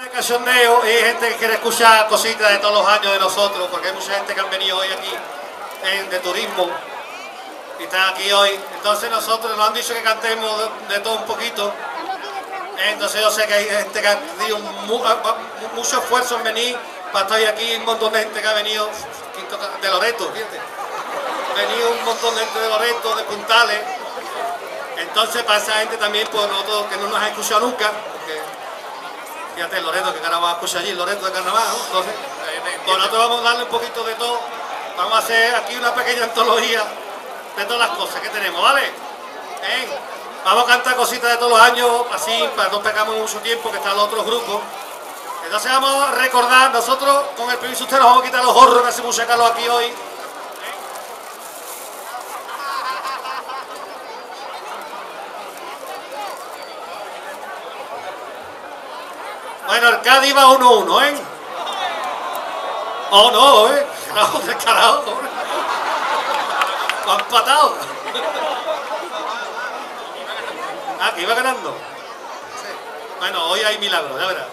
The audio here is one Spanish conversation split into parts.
de cachondeo y hay gente que quiere escuchar cositas de todos los años de nosotros, porque hay mucha gente que han venido hoy aquí de turismo y están aquí hoy. Entonces nosotros nos han dicho que cantemos de, de todo un poquito. Entonces yo sé que hay gente que ha tenido mucho esfuerzo en venir para estar aquí, un montón de gente que ha venido de Loreto, fíjate. Ha venido un montón de gente de Loreto, de Puntales. Entonces para esa gente también, pues nosotros que no nos ha escuchado nunca, fíjate Loreto, que carnaval escucha allí, Loreto de carnaval. Entonces, pues nosotros vamos a darle un poquito de todo. Vamos a hacer aquí una pequeña antología de todas las cosas que tenemos, ¿vale? ¿Eh? Vamos a cantar cositas de todos los años, así, para no pegamos mucho tiempo, que están los otros grupos. Entonces vamos a recordar, nosotros, con el permiso de usted, nos vamos a quitar los gorros que hace mucho calor aquí hoy. Bueno, el Cádiz va 1-1, ¿eh? Oh, no, ¿eh? Carajo, descarado. Han empatado. Ah, que iba ganando. Bueno, hoy hay milagros, ya verás.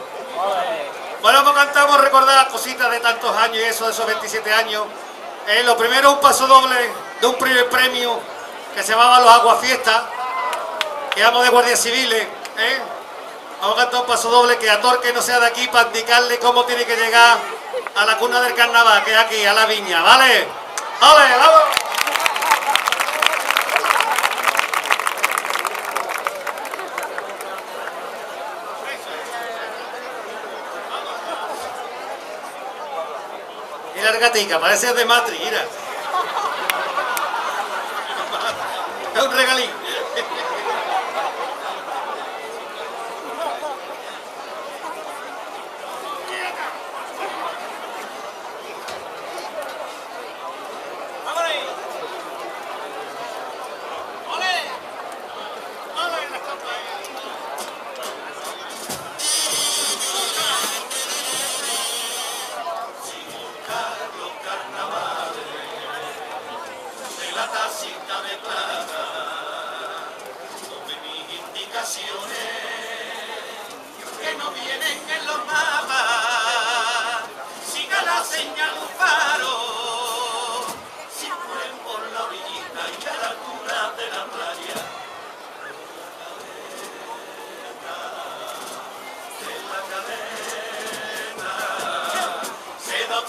Bueno, vamos a recordar cositas de tantos años y eso, de esos 27 años. Eh, lo primero, un paso doble de un primer premio que se llamaba Los Aguafiestas, que vamos de guardias civiles. ¿eh? Vamos a cantar un paso doble que a Torque no sea de aquí para indicarle cómo tiene que llegar a la cuna del carnaval, que es aquí, a la viña, ¿vale? ¡Vale, vamos! Mira el gatica, parece de Matrix, mira. Es un regalín.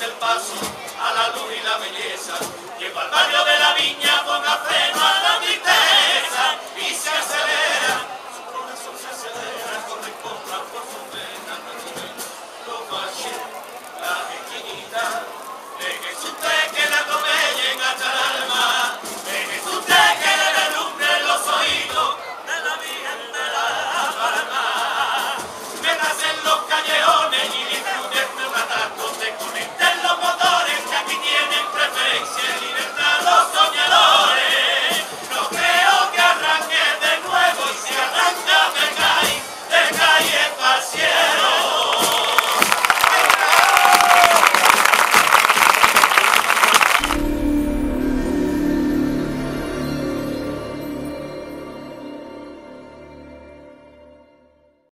El paso a la luz y la belleza. Llego al barrio de la viña con café